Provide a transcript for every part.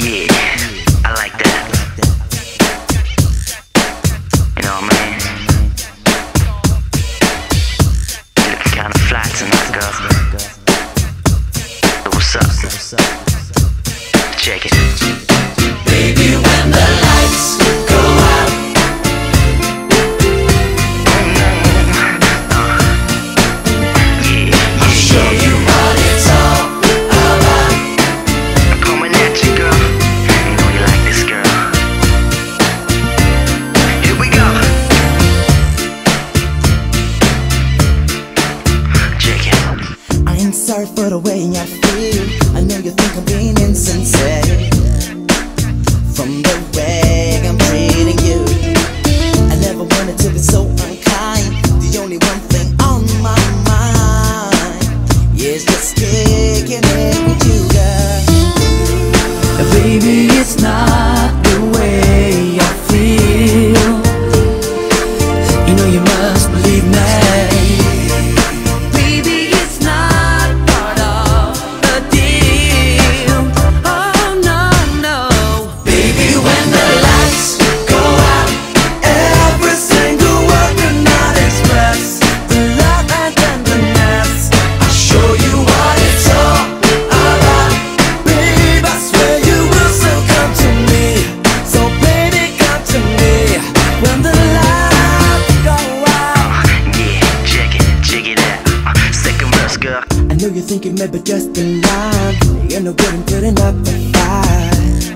Yeah, I like that. You know? You looking kinda tonight, girl. What's up? Check it. Sorry for the way I feel. I know you think I'm being insincere. From the way I'm treating you, I never wanted to be so unkind. The only one thing on my mind is just kicking it with you, girl. Baby, it's not girl. I know you're thinking maybe just a line. You're no good in putting up a fight.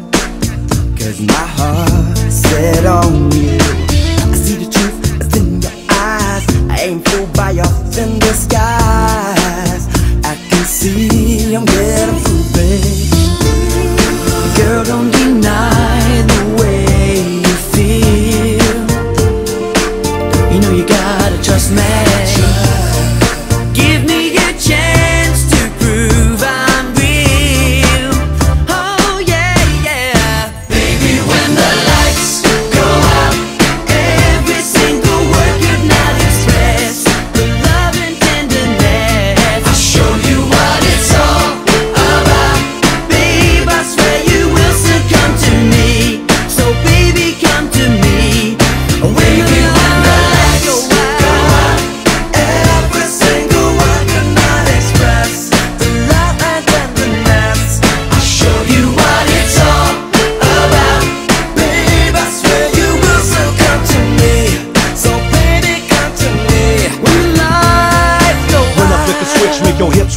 Cause my heart's set on you. I see the truth that's in your eyes. I ain't fooled by your thin disguise. I can see I'm getting through, babe. Girl, don't deny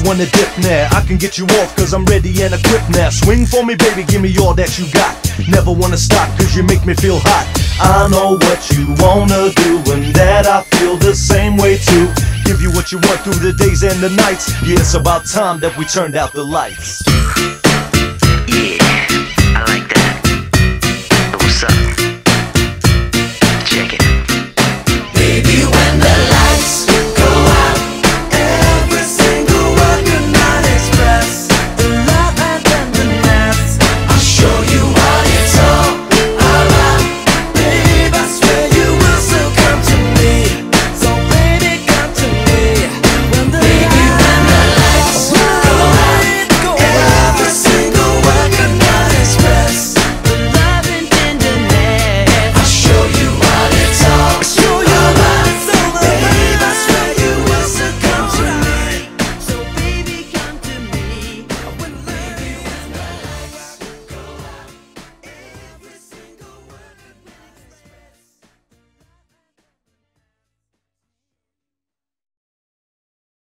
wanna dip now. I can get you off cause I'm ready and equipped now. Swing for me, baby, give me all that you got. Never wanna stop cause you make me feel hot. I know what you wanna do and that I feel the same way too. Give you what you want through the days and the nights. Yeah, it's about time that we turned out the lights. Yeah,